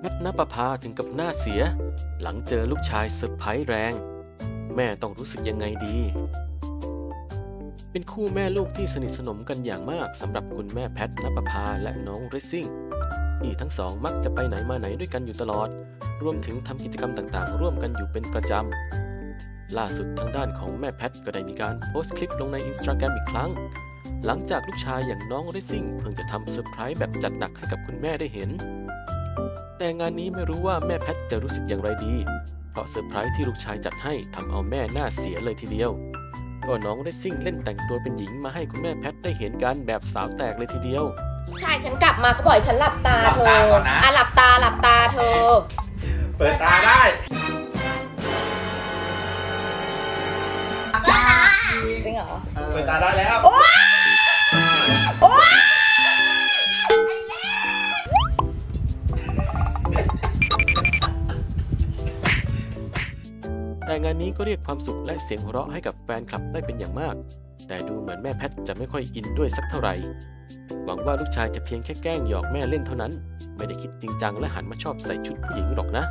แพทณปภาถึงกับหน้าเสีย หลังเจอลูกชายเซอร์ไพรส์แรง แม่ต้องรู้สึกยังไงดี เป็นคู่แม่ลูกที่สนิทสนมกันอย่างมากสำหรับคุณแม่แพทณปภาและน้องเรซซิ่งที่ทั้งสองมักจะไปไหนมาไหนด้วยกันอยู่ตลอด รวมถึงทำกิจกรรมต่างๆ ร่วมกันอยู่เป็นประจำ ล่าสุดทางด้านของแม่แพทก็ได้มีการโพสต์คลิปลงในอินสตาแกรมอีกครั้ง หลังจากลูกชายอย่างน้องเรซซิ่งเพิ่งจะทำเซอร์ไพรส์แบบจัดหนักให้กับคุณแม่ได้เห็น แต่งานนี้ไม่รู้ว่าแม่แพทจะรู้สึกอย่างไรดี เพราะเซอร์ไพรส์ที่ลูกชายจัดให้ทำเอาแม่หน้าเสียเลยทีเดียว ก็น้องเรซซิ่งเล่นแต่งตัวเป็นหญิงมาให้คุณแม่แพทได้เห็นกันแบบสาวแตกเลยทีเดียว ใช่ฉันกลับมาเขาบอกให้ฉันหลับตาหลับเธอตาก่อนนะ อะหลับตาหลับตาเธอ เปิดตาได้จริงเหรอ เปิดตาได้แล้ว แต่งานนี้ก็เรียกความสุขและเสียงหัวเราะให้กับแฟนคลับได้เป็นอย่างมาก แต่ดูเหมือนแม่แพทจะไม่ค่อยอินด้วยสักเท่าไหร่ หวังว่าลูกชายจะเพียงแค่แกล้งหยอกแม่เล่นเท่านั้น ไม่ได้คิดจริงจังและหันมาชอบใส่ชุดผู้หญิงหรอกนะ